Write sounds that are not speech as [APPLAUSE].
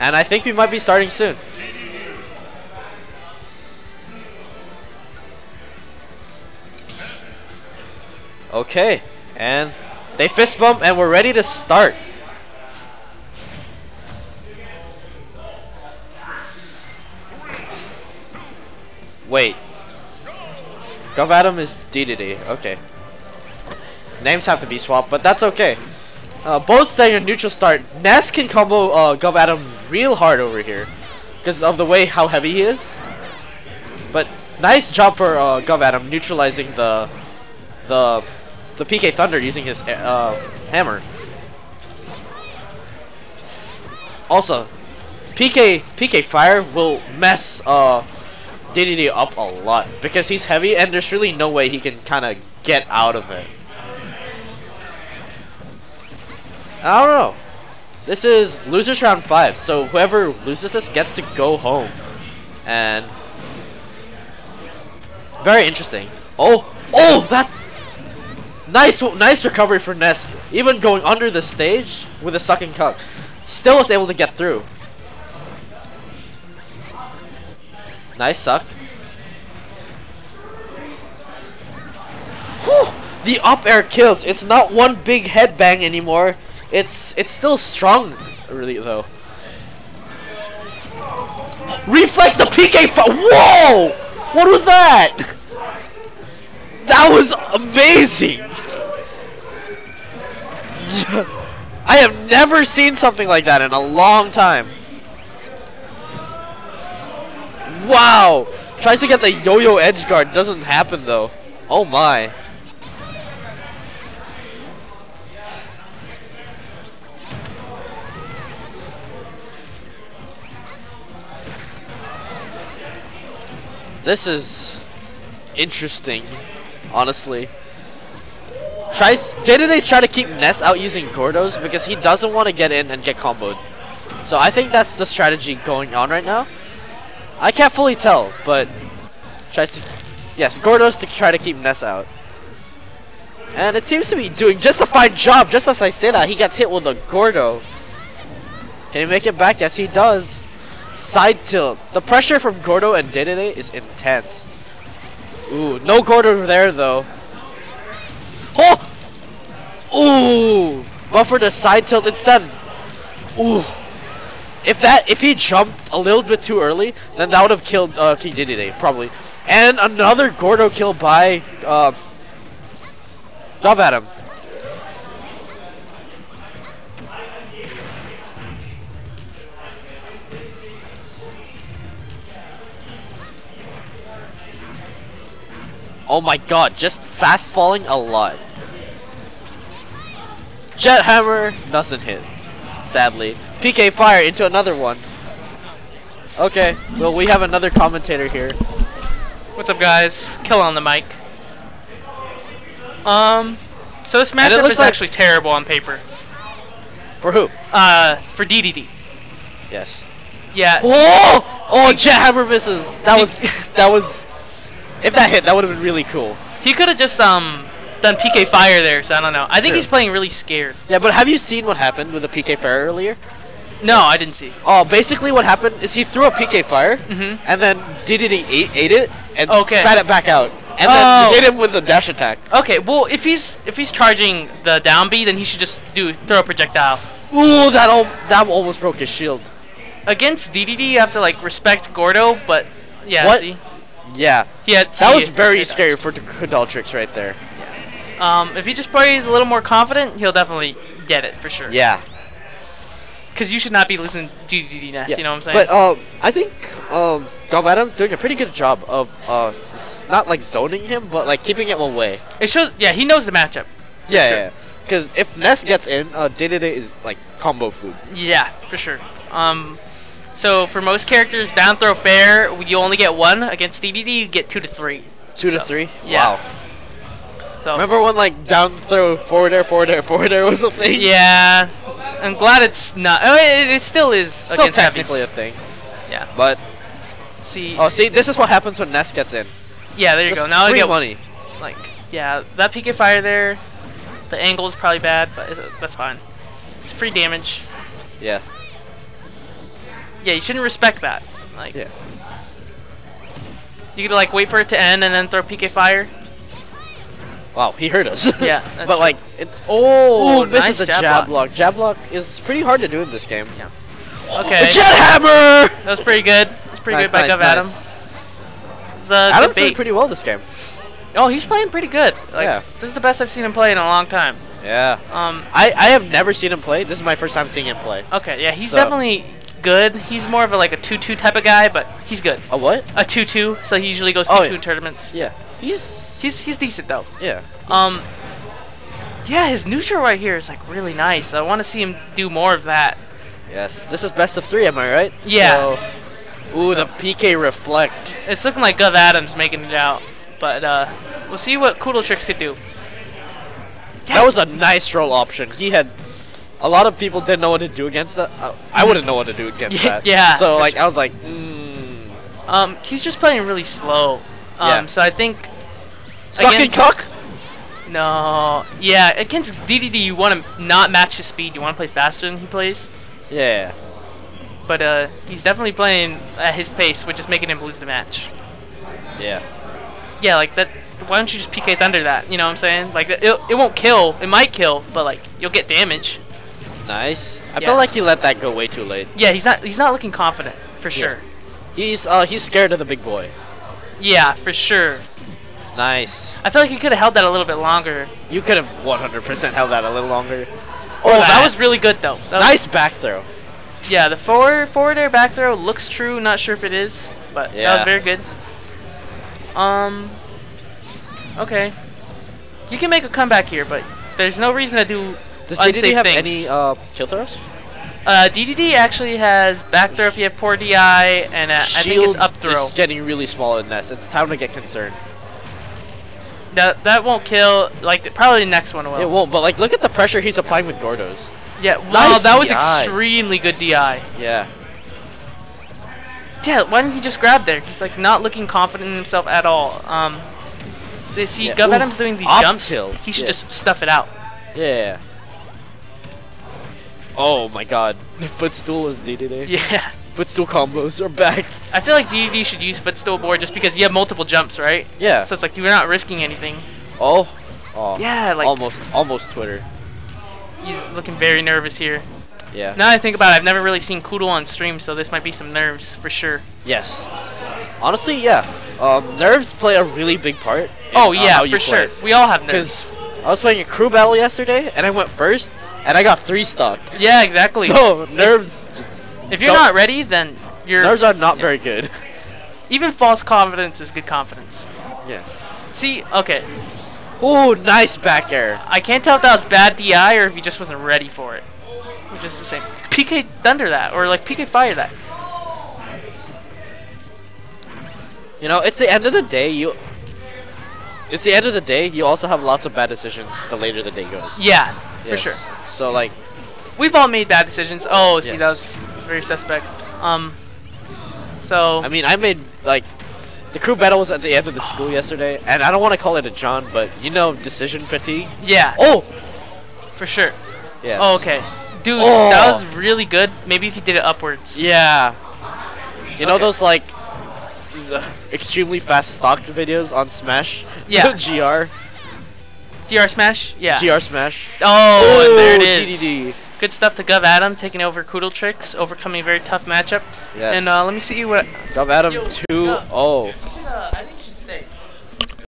And I think we might be starting soon. Okay, and they fist bump and we're ready to start. Wait. GovAtom is DDD. Okay. Names have to be swapped, but that's okay. Uh, both staying in neutral start. Ness can combo uh, GovAtom real hard over here because of the way how heavy he is. But nice job for uh, GovAtom neutralizing the the the PK Thunder using his uh, hammer. Also, PK PK Fire will mess uh, DDD up a lot because he's heavy and there's really no way he can kind of get out of it. I don't know. This is losers round five, so whoever loses this gets to go home, and very interesting. Oh, oh, that nice, nice recovery for Ness. Even going under the stage with a sucking cup, still was able to get through. Nice suck. Whew, the up air kills. It's not one big headbang anymore. It's it's still strong, really though. Reflex the PK. Whoa! What was that? That was amazing. [LAUGHS] I have never seen something like that in a long time. Wow! Tries to get the yo-yo edge guard. Doesn't happen though. Oh my. This is interesting, honestly. Tries Dedede's trying to keep Ness out using Gordos because he doesn't want to get in and get comboed. So I think that's the strategy going on right now. I can't fully tell, but tries to yes, Gordos to try to keep Ness out. And it seems to be doing just a fine job. Just as I say that, he gets hit with a Gordo. Can he make it back? Yes, he does. Side tilt. The pressure from Gordo and Dedede is intense. Ooh, no Gordo there though. Oh! Ooh! Buffer the side tilt instead. Ooh. If that, if he jumped a little bit too early, then that would have killed uh, King Dedede, probably. And another Gordo kill by uh, GovAtom. Oh my god, just fast falling a lot. Jet Hammer doesn't hit, sadly. PK Fire into another one. Okay, well we have another commentator here. What's up guys? Kill on the mic. Um, so this matchup looks is like- actually terrible on paper. For who? Uh, for DDD. Yes. Yeah. Oh! Oh, Jet Hammer misses. That was that was. If that hit, that would have been really cool. He could have just um done PK Fire there, so I don't know. I think True. he's playing really scared. Yeah, but have you seen what happened with the PK Fire earlier? No, I didn't see. Oh, basically what happened is he threw a PK Fire, Mhm. and then DDD ate, ate it and Okay. spat it back out, and Oh. then hit him with a dash attack. Okay, well if he's if he's charging the down B, then he should just do throw a projectile. Ooh, that al that almost broke his shield. Against DDD, you have to like respect Gordo, but yeah, What? see, Yeah, he had that he- was very scary for the Kudaltrix right there. Um, if he just plays a little more confident, he'll definitely get it for sure. Yeah. Because you should not be losing to DDD Ness. Yeah. You know what I'm saying? But um, I think um, GovAtom's doing a pretty good job of uh, not like zoning him, but like keeping him away. it shows. Yeah, he knows the matchup. Yeah, sure. yeah. Because if Ness gets in, uh, Dedede is like combo food. Yeah, for sure. Um, so for most characters, down throw fair, you only get one. Against DDD, you get two to three. Two to three. yeah. Wow. So Remember when like down throw forward air, forward air, forward air was a thing? yeah, I'm glad it's not. Oh, it, it still is Still against technically a heavies. thing. Yeah. But See, oh, see, this is what happens when Ness gets in. yeah, there you Just go. Now I get money. like yeah, that PK fire there. The angle is probably bad, but that's fine. It's free damage. Yeah. Yeah, you shouldn't respect that. Like, Yeah. you could like wait for it to end and then throw PK fire. Wow, he hurt us. Yeah, [LAUGHS] but true. like it's oh, Ooh, this nice is a jab jab, block. block. Jab block is pretty hard to do in this game. Yeah. Okay, The jet hammer. that was pretty good. That's pretty Nice, good by nice, GovAtom. nice. It's a Adam's doing pretty well this game. Oh, he's playing pretty good. Like, Yeah. this is the best I've seen him play in a long time. Yeah. Um, I I have never seen him play. This is my first time seeing him play. okay, yeah, he's So- definitely good. He's more of a like a 2-2 type of guy, but he's good. A what? A 2-2, so he usually goes 2-2 Oh, yeah. in tournaments. Yeah. He's He's he's decent though. yeah. Um, yeah, his neutral right here is like really nice. I want to see him do more of that. Yes. This is best of three. Am I right? Yeah. So, ooh, the PK reflect. It's looking like GovAtom's making it out, but uh, we'll see what Kudaltrix could do. That was a nice roll option. He had. A lot of people didn't know what to do against that. Uh, I wouldn't know what to do against Yeah, that. yeah, So like sure. I was like, mm, Um, he's just playing really slow. Um, Yeah. so I think suck Again- cuck. no, yeah, against DDD you want to not match his speed. You want to play faster than he plays. Yeah. But uh, he's definitely playing at his pace, which is making him lose the match. Yeah. Yeah, like that. Why don't you just PK Thunder that? You know what I'm saying? Like it, it won't kill. It might kill, but like you'll get damage. Nice. I Yeah. feel like he let that go way too late. Yeah, he's not. He's not looking confident for sure. He's uh he's scared of the big boy. Yeah, for sure. Nice. I feel like he could have held that a little bit longer. You could have 100% held that a little longer. Oh, that was really good though. That was- nice back throw. Yeah, the forward forward air back throw looks true. Not sure if it is, but that was very good. Um. Okay. You can make a comeback here, but there's no reason to do Does DDD have things. any uh kill throws? Uh, DDD actually has back throw if you have poor DI, and uh, I think it's up throw. is getting really small in this. It's time to get concerned. That that won't kill. Like the, probably the next one will. It won't, but like look at the pressure he's applying with Gordos. Yeah. Wow, Nice that was DI. extremely good DI. Yeah. Yeah. Why didn't he just grab there? He's like not looking confident in himself at all. Um. They see Yeah, GovAtom's doing these up jumps. tilt, He should yeah. just stuff it out. Yeah. Oh my god. Footstool is DDD. Yeah. Footstool combos are back. I feel like DDD should use footstool board just because you have multiple jumps, right? Yeah. So it's like you're not risking anything. Oh. Oh. Yeah, like almost almost Twitter. he's looking very nervous here. Yeah. Now that I think about it, I've never really seen Koodle on stream, so this might be some nerves for sure. Yes. Honestly, yeah. Um, nerves play a really big part. Oh uh, yeah, for sure. We all have nerves. Because I was playing a crew battle yesterday, and I went first, and I got three stock. Yeah, exactly. So nerves just if you're don't- ready, then you're nerves are not yeah. very good. even false confidence is good confidence. Yeah. See, okay, Ooh, nice back air. I can't tell if that was bad DI or if he just wasn't ready for it. Which is the same. PK Thunder that, or like PK Fire that. You know, it's the end of the day. You. It's the end of the day. You also have lots of bad decisions the later the day goes. Yeah, for sure. So like, We've all made bad decisions. Oh, see, Yes. that was, was very suspect. Um, so I mean, I made like. The crew battle was at the end of the school yesterday, and I don't want to call it a John, but you know, decision fatigue. yeah, Oh, for sure. yes. Oh, okay, dude, Oh. that was really good. Maybe if you did it upwards. Yeah. You know Okay. those like extremely fast stocked videos on Smash? Yeah. [LAUGHS] GR. DR Smash. Yeah. GR Smash. Oh, and there it Ooh, is. DDD. Good stuff to GovAtom, taking over Kudaltrix, overcoming a very tough matchup. Yes. And uh, let me see what. GovAtom Yo, 2 Gov. 0. You should, uh,